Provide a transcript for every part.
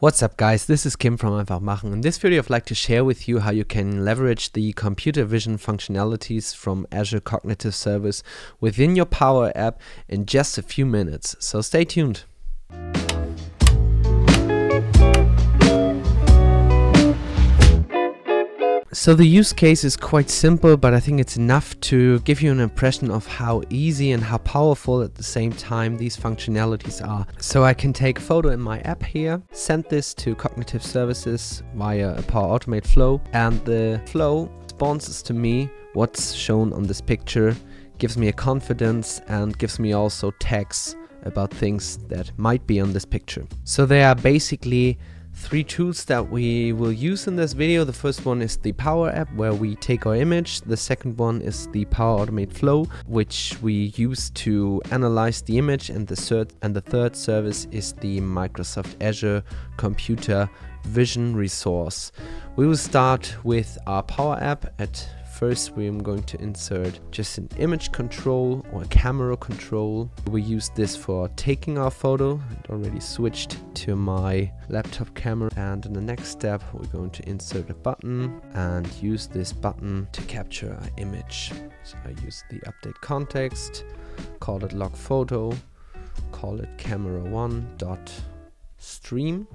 What's up guys, this is Kim from Einfach Machen. In this video I'd like to share with you how you can leverage the computer vision functionalities from Azure Cognitive Service within your Power App in just a few minutes, so stay tuned. So the use case is quite simple, but I think it's enough to give you an impression of how easy and how powerful at the same time these functionalities are. So I can take a photo in my app here, send this to Cognitive Services via a Power Automate flow, and the flow responds to me what's shown on this picture, gives me a confidence and gives me also tags about things that might be on this picture. So they are basically three tools that we will use in this video. The first one is the Power App where we take our image. The second one is the Power Automate Flow which we use to analyze the image and the third and the third service is the Microsoft Azure Computer Vision resource. We will start with our Power App at First, we are going to insert just an image control or a camera control. We use this for taking our photo. It already switched to my laptop camera. And in the next step, we're going to insert a button and use this button to capture our image. So I use the update context, call it log photo, call it camera one dot stream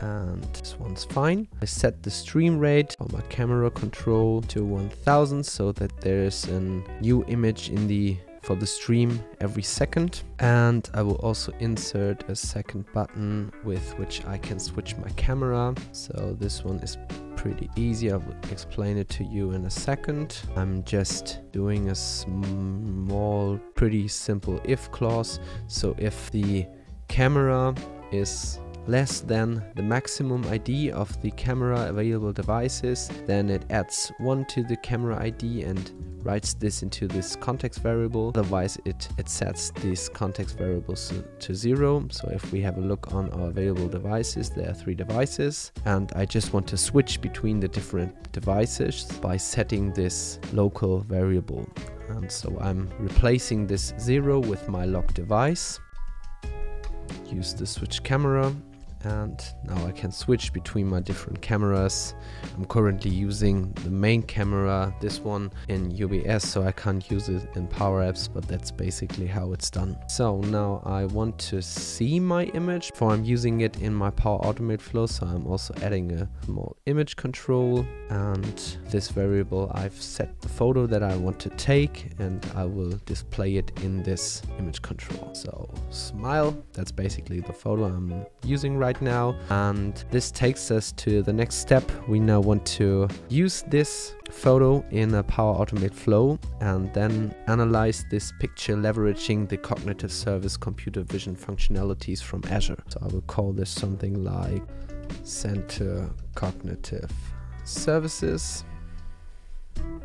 and this one's fine. I set the stream rate on my camera control to 1000 so that there's a new image in the for the stream every second. And I will also insert a second button with which I can switch my camera. So this one is pretty easy. I will explain it to you in a second. I'm just doing a small pretty simple if clause. So if the camera is less than the maximum ID of the camera available devices, then it adds 1 to the camera ID and writes this into this context variable. Otherwise, it, it sets these context variables to 0. So if we have a look on our available devices, there are three devices. And I just want to switch between the different devices by setting this local variable. And so I'm replacing this 0 with my lock device use the switch camera and now I can switch between my different cameras. I'm currently using the main camera, this one in UBS, so I can't use it in Power Apps, but that's basically how it's done. So now I want to see my image, for I'm using it in my Power Automate flow, so I'm also adding a small image control and this variable I've set the photo that I want to take and I will display it in this image control. So smile, that's basically the photo I'm using right right now. And this takes us to the next step. We now want to use this photo in a Power Automate flow and then analyze this picture leveraging the cognitive service computer vision functionalities from Azure. So I will call this something like Center Cognitive Services.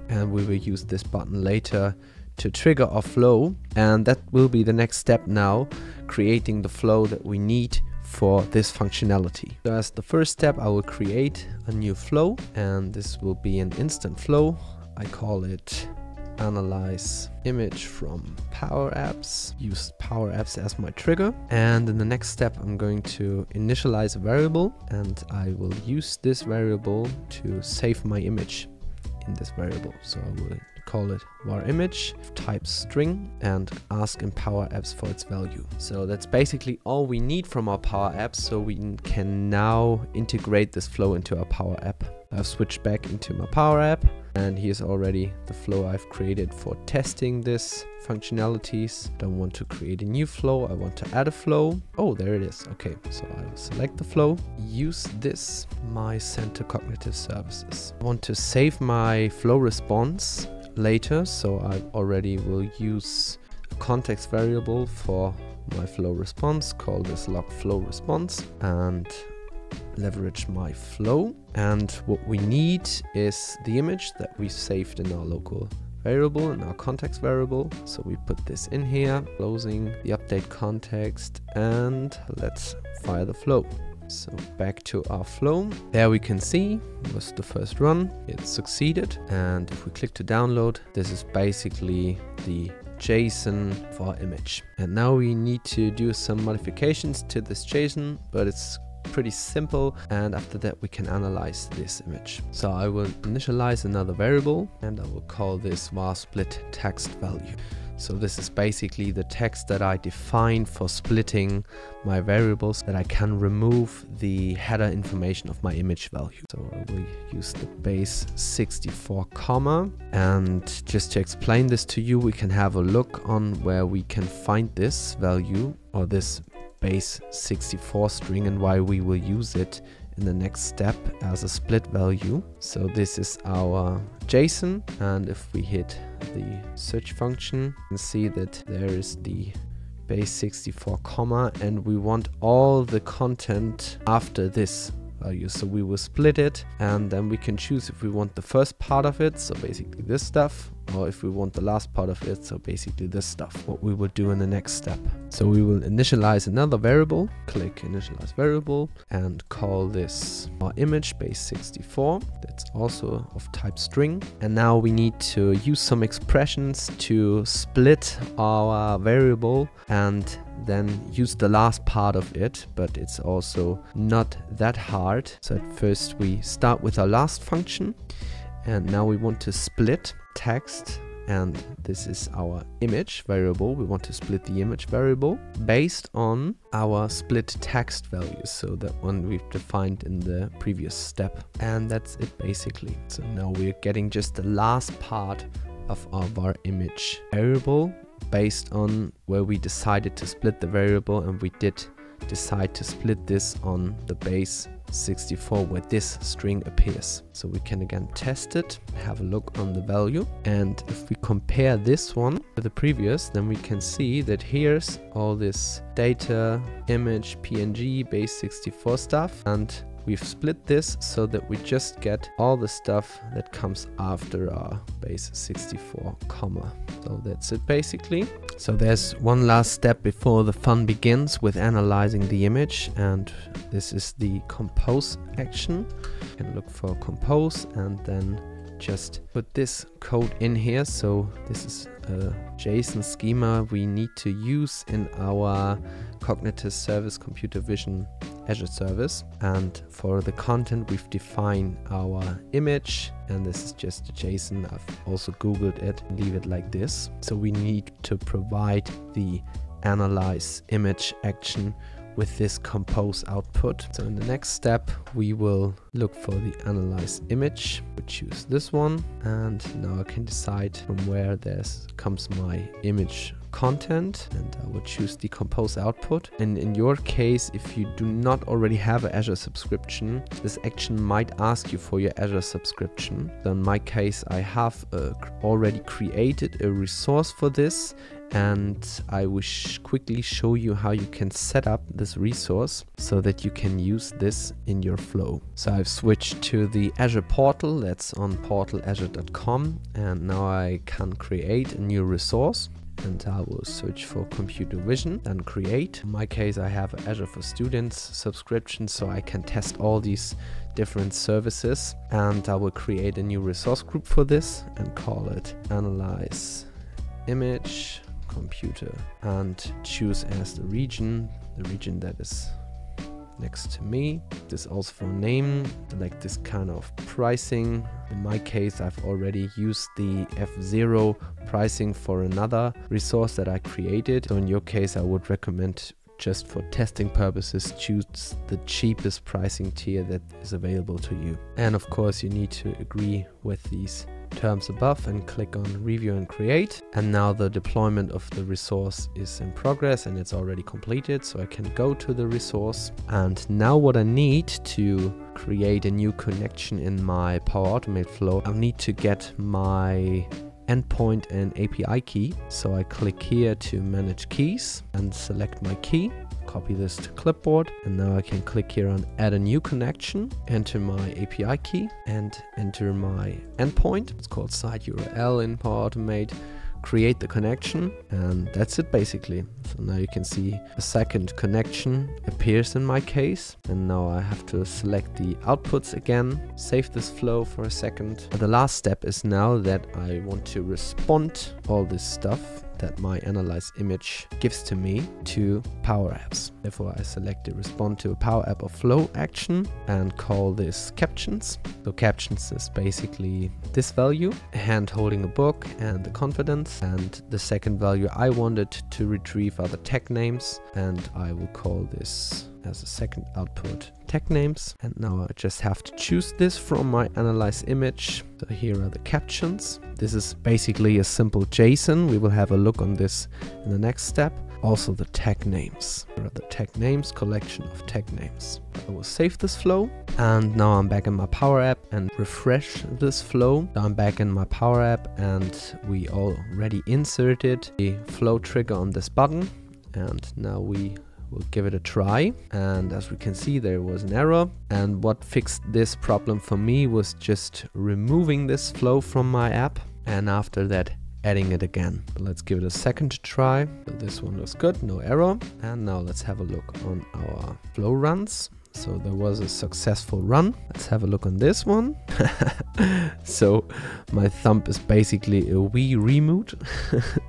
And we will use this button later to trigger our flow and that will be the next step now creating the flow that we need for this functionality. So as the first step, I will create a new flow and this will be an instant flow. I call it analyze image from Power Apps, use Power Apps as my trigger. And in the next step, I'm going to initialize a variable and I will use this variable to save my image in this variable. So I will call it var image, type string, and ask in Power Apps for its value. So that's basically all we need from our Power Apps, so we can now integrate this flow into our Power App. I've switched back into my Power App, and here's already the flow I've created for testing this functionalities. Don't want to create a new flow, I want to add a flow. Oh, there it is. Okay, so I will select the flow, use this, my center cognitive services. I want to save my flow response later, so I already will use a context variable for my flow response, call this log flow response and leverage my flow. And what we need is the image that we saved in our local variable in our context variable. So we put this in here, closing the update context and let's fire the flow. So back to our flow. There we can see was the first run. It succeeded. And if we click to download, this is basically the JSON for image. And now we need to do some modifications to this JSON, but it's pretty simple and after that we can analyze this image. So I will initialize another variable and I will call this var split text value. So this is basically the text that I define for splitting my variables that I can remove the header information of my image value. So I will use the base 64 comma and just to explain this to you we can have a look on where we can find this value or this base 64 string and why we will use it in the next step as a split value. So this is our JSON and if we hit the search function, you can see that there is the base 64 comma and we want all the content after this Uh, value. So we will split it and then we can choose if we want the first part of it, so basically this stuff, or if we want the last part of it, so basically this stuff, what we will do in the next step. So we will initialize another variable, click initialize variable and call this our image base 64. That's also of type string. And now we need to use some expressions to split our variable and then use the last part of it, but it's also not that hard. So at first we start with our last function and now we want to split text and this is our image variable. We want to split the image variable based on our split text value. So that one we've defined in the previous step. And that's it basically. So now we're getting just the last part of our image variable based on where we decided to split the variable and we did decide to split this on the base 64 where this string appears. So we can again test it, have a look on the value and if we compare this one to the previous then we can see that here's all this data, image, PNG, base 64 stuff and We've split this so that we just get all the stuff that comes after our base 64 comma. So that's it basically. So there's one last step before the fun begins with analyzing the image and this is the compose action. You can look for compose and then just put this code in here. So this is a JSON schema we need to use in our cognitive service computer vision Azure service. And for the content, we've defined our image, and this is just a JSON. I've also Googled it, leave it like this. So we need to provide the analyze image action with this compose output. So in the next step, we will look for the analyze image. We choose this one and now I can decide from where this comes my image content and I will choose the compose output. And in your case, if you do not already have an Azure subscription, this action might ask you for your Azure subscription. So in my case, I have uh, already created a resource for this and I will quickly show you how you can set up this resource so that you can use this in your flow. So I've switched to the Azure portal that's on portalazure.com and now I can create a new resource and I will search for computer vision and create. In my case, I have Azure for Students subscription, so I can test all these different services and I will create a new resource group for this and call it analyze image computer and choose as the region the region that is next to me. This also for name, like this kind of pricing. In my case, I've already used the F0 pricing for another resource that I created. So in your case, I would recommend just for testing purposes, choose the cheapest pricing tier that is available to you. And of course, you need to agree with these terms above and click on review and create. And now the deployment of the resource is in progress and it's already completed. So I can go to the resource. And now what I need to create a new connection in my Power Automate flow, I need to get my endpoint and API key. So I click here to manage keys and select my key copy this to clipboard and now I can click here on add a new connection, enter my API key and enter my endpoint. It's called site URL in Power Automate. Create the connection and that's it basically. So now you can see a second connection appears in my case and now I have to select the outputs again. Save this flow for a second. The last step is now that I want to respond all this stuff that my analyze image gives to me to Power Apps. Therefore, I select the respond to a Power App or flow action and call this captions. So captions is basically this value, hand holding a book and the confidence. And the second value I wanted to retrieve are the tag names and I will call this as a second output tag names. And now I just have to choose this from my analyze image. So here are the captions. This is basically a simple JSON. We will have a look on this in the next step. Also the tag names. Here are the tag names, collection of tag names. I will save this flow. And now I'm back in my Power App and refresh this flow. I'm back in my Power App and we already inserted the flow trigger on this button. And now we We'll give it a try. And as we can see, there was an error. And what fixed this problem for me was just removing this flow from my app. And after that, adding it again. But let's give it a second try. So this one looks good, no error. And now let's have a look on our flow runs. So there was a successful run. Let's have a look on this one. so my thumb is basically a Wii remote.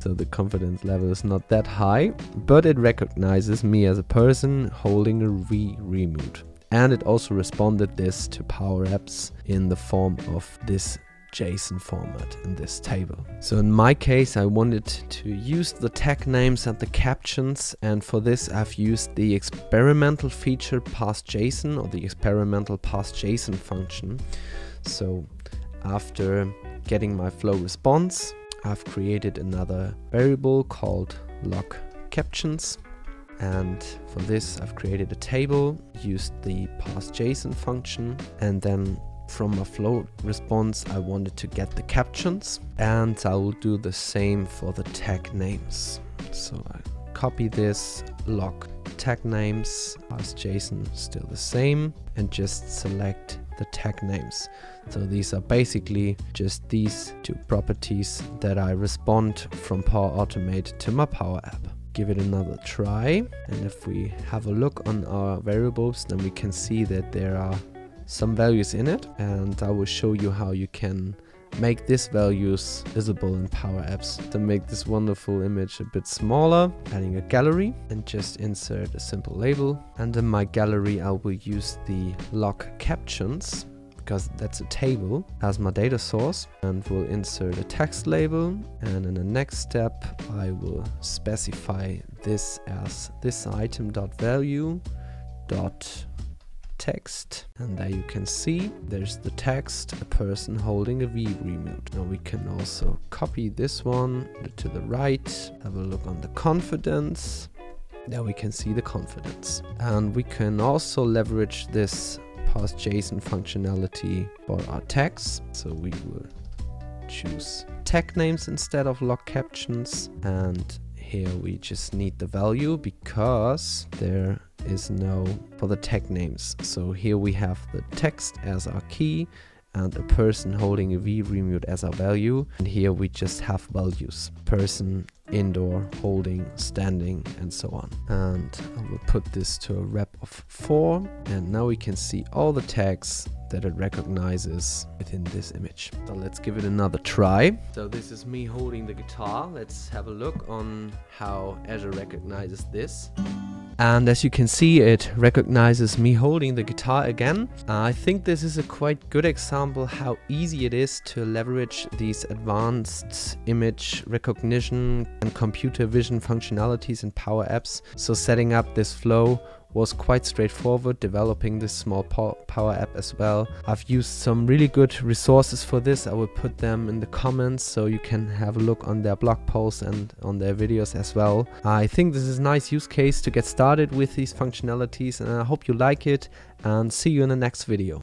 so the confidence level is not that high, but it recognizes me as a person holding a Wii remote. And it also responded this to Power Apps in the form of this JSON format in this table. So in my case, I wanted to use the tag names and the captions. And for this, I've used the experimental feature ParseJSON or the experimental ParseJSON function. So after getting my flow response, I've created another variable called log captions and for this I've created a table, used the ParseJSON function and then from a flow response I wanted to get the captions and I will do the same for the tag names. So I copy this, log tag names, ParseJSON still the same and just select the tag names. So these are basically just these two properties that I respond from Power Automate to my Power App. Give it another try. And if we have a look on our variables, then we can see that there are some values in it. And I will show you how you can make these values visible in Power Apps to make this wonderful image a bit smaller, adding a gallery and just insert a simple label. And in my gallery, I will use the log captions because that's a table as my data source and we'll insert a text label and in the next step I will specify this as this item dot value dot text and there you can see there's the text a person holding a Wii remote now we can also copy this one to the right have a look on the confidence there we can see the confidence and we can also leverage this ParseJSON functionality for our tags. So we will choose tag names instead of log captions. And here we just need the value because there is no for the tag names. So here we have the text as our key and a person holding a Wii remote as our value. And here we just have values, person, indoor, holding, standing, and so on. And I will put this to a rep of four. And now we can see all the tags that it recognizes within this image. So let's give it another try. So this is me holding the guitar. Let's have a look on how Azure recognizes this. And as you can see, it recognizes me holding the guitar again. Uh, I think this is a quite good example how easy it is to leverage these advanced image recognition and computer vision functionalities in Power Apps. So setting up this flow was quite straightforward developing this small power app as well. I've used some really good resources for this. I will put them in the comments so you can have a look on their blog posts and on their videos as well. I think this is a nice use case to get started with these functionalities and I hope you like it and see you in the next video.